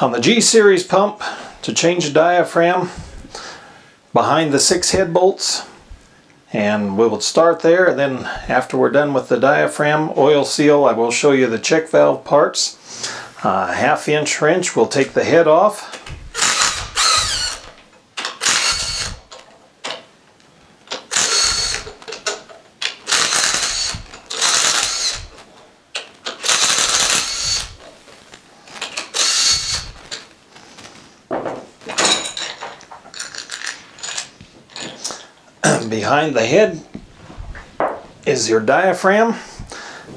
On the G-Series pump, to change the diaphragm behind the six head bolts, and we will start there and then after we're done with the diaphragm oil seal I will show you the check valve parts. Uh, half inch wrench we'll take the head off behind the head is your diaphragm.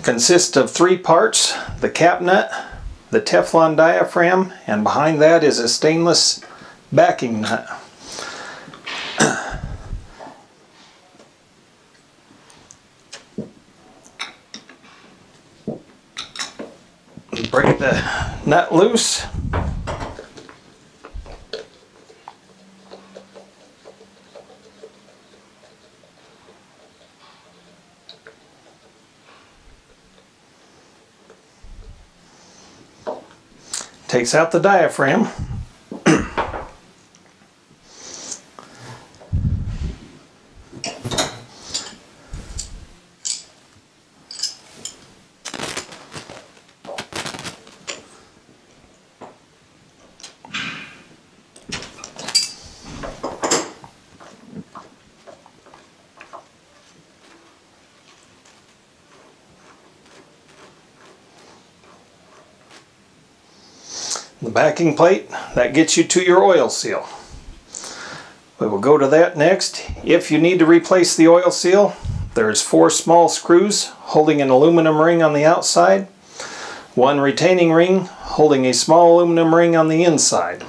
Consists of three parts, the cap nut, the Teflon diaphragm, and behind that is a stainless backing nut. Break the nut loose. Takes out the diaphragm. The backing plate that gets you to your oil seal. We will go to that next. If you need to replace the oil seal there's four small screws holding an aluminum ring on the outside one retaining ring holding a small aluminum ring on the inside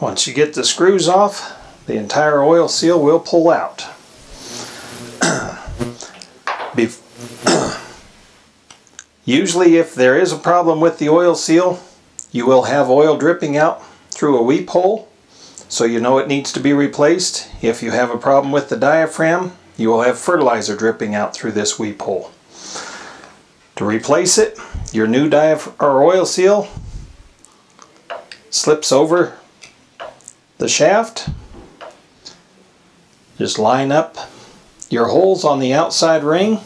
Once you get the screws off, the entire oil seal will pull out. Usually if there is a problem with the oil seal, you will have oil dripping out through a weep hole, so you know it needs to be replaced. If you have a problem with the diaphragm, you will have fertilizer dripping out through this weep hole. To replace it, your new diaphragm or oil seal slips over the shaft. Just line up your holes on the outside ring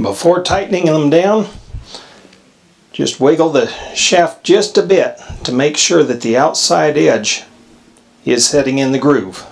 Before tightening them down, just wiggle the shaft just a bit to make sure that the outside edge is setting in the groove.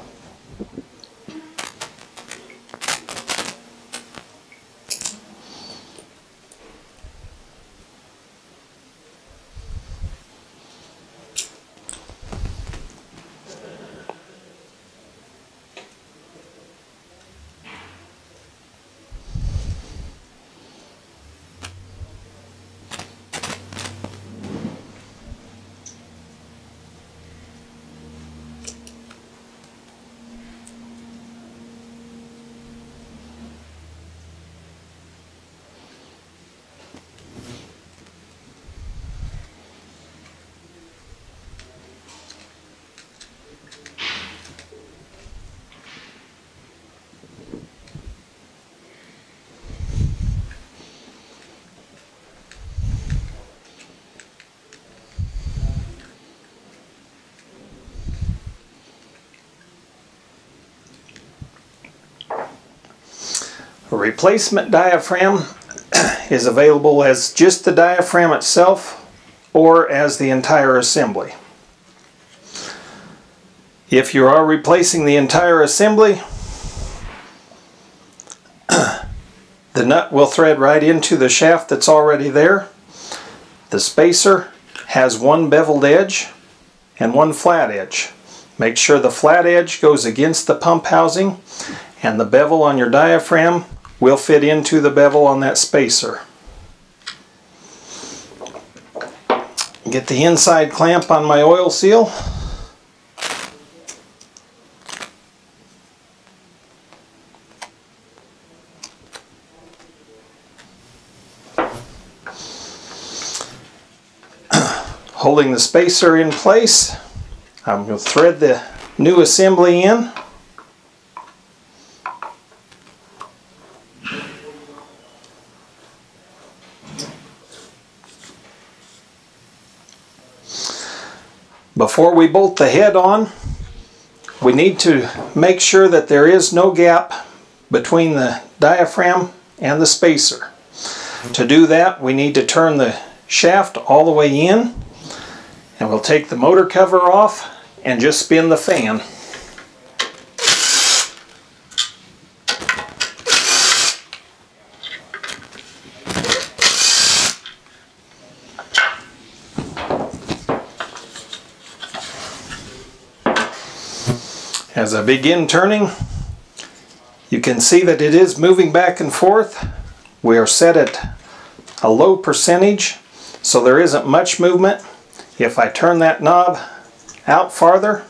Replacement diaphragm is available as just the diaphragm itself or as the entire assembly. If you are replacing the entire assembly, the nut will thread right into the shaft that's already there. The spacer has one beveled edge and one flat edge. Make sure the flat edge goes against the pump housing and the bevel on your diaphragm will fit into the bevel on that spacer. Get the inside clamp on my oil seal. Holding the spacer in place, I'm going to thread the new assembly in. Before we bolt the head on, we need to make sure that there is no gap between the diaphragm and the spacer. To do that, we need to turn the shaft all the way in, and we'll take the motor cover off and just spin the fan. As I begin turning, you can see that it is moving back and forth. We are set at a low percentage, so there isn't much movement. If I turn that knob out farther,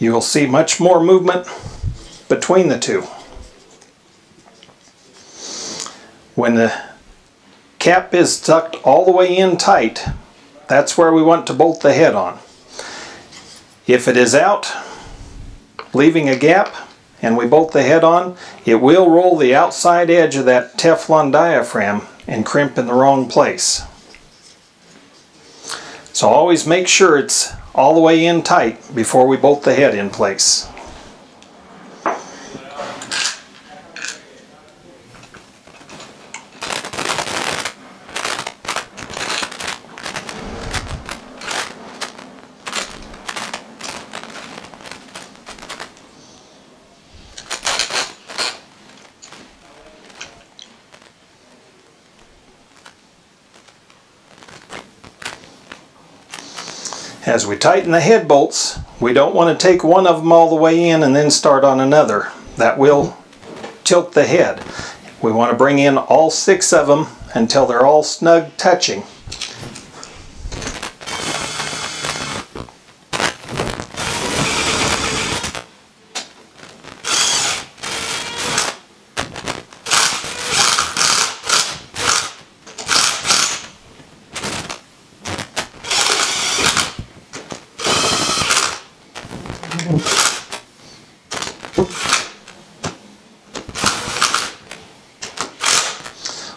you will see much more movement between the two. When the cap is tucked all the way in tight. That's where we want to bolt the head on. If it is out, leaving a gap, and we bolt the head on, it will roll the outside edge of that Teflon diaphragm and crimp in the wrong place. So always make sure it's all the way in tight before we bolt the head in place. As we tighten the head bolts, we don't want to take one of them all the way in and then start on another. That will tilt the head. We want to bring in all six of them until they're all snug touching.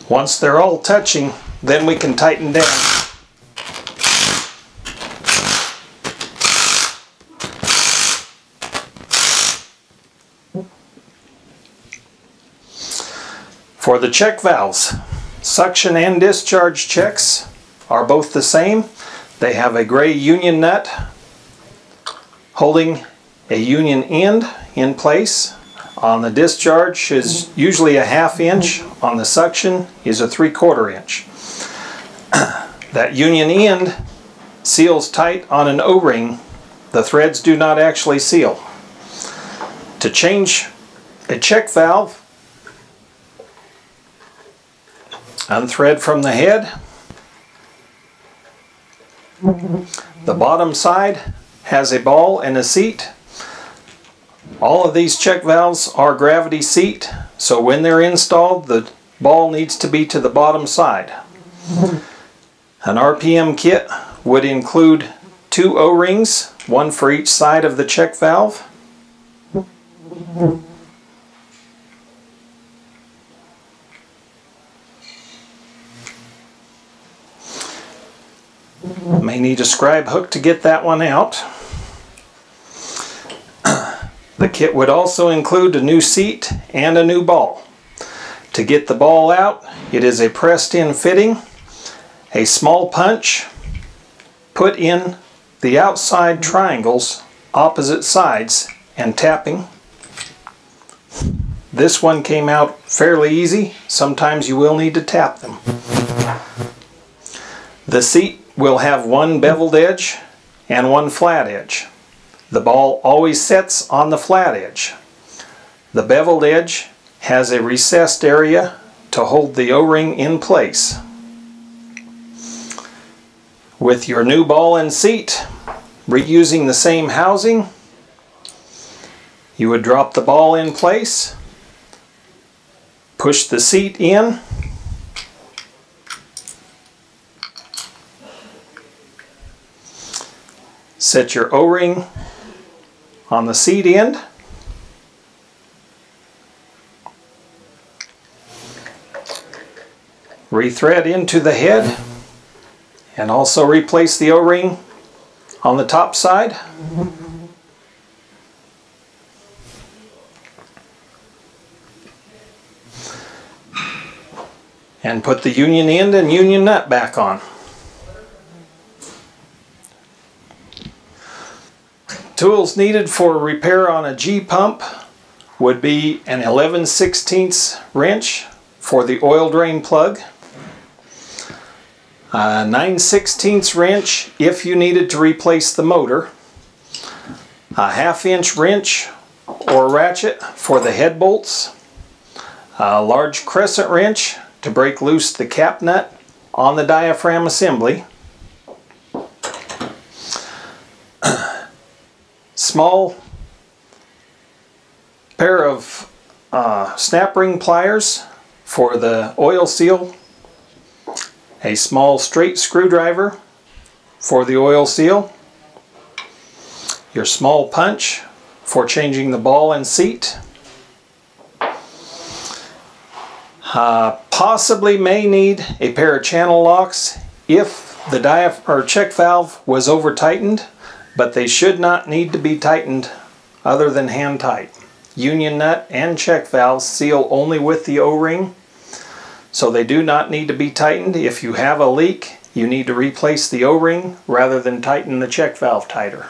Once they're all touching, then we can tighten down. For the check valves, suction and discharge checks are both the same. They have a gray union nut holding a union end in place. On the discharge is usually a half inch. On the suction is a three quarter inch. that union end seals tight on an O-ring. The threads do not actually seal. To change a check valve, unthread from the head. The bottom side has a ball and a seat. All of these check valves are gravity seat, so when they're installed, the ball needs to be to the bottom side. An RPM kit would include two O-rings, one for each side of the check valve. May need a scribe hook to get that one out. The kit would also include a new seat and a new ball. To get the ball out, it is a pressed in fitting, a small punch, put in the outside triangles opposite sides and tapping. This one came out fairly easy. Sometimes you will need to tap them. The seat will have one beveled edge and one flat edge. The ball always sets on the flat edge. The beveled edge has a recessed area to hold the O-ring in place. With your new ball and seat, reusing the same housing, you would drop the ball in place, push the seat in, set your O-ring on the seat end. Rethread into the head and also replace the O-ring on the top side. And put the union end and union nut back on. Tools needed for repair on a G-pump would be an 11 16 wrench for the oil drain plug, a 9 16 wrench if you needed to replace the motor, a half inch wrench or ratchet for the head bolts, a large crescent wrench to break loose the cap nut on the diaphragm assembly, small pair of uh, snap ring pliers for the oil seal, a small straight screwdriver for the oil seal, your small punch for changing the ball and seat, uh, possibly may need a pair of channel locks if the diaph or check valve was over tightened but they should not need to be tightened other than hand tight. Union nut and check valves seal only with the O-ring, so they do not need to be tightened. If you have a leak, you need to replace the O-ring rather than tighten the check valve tighter.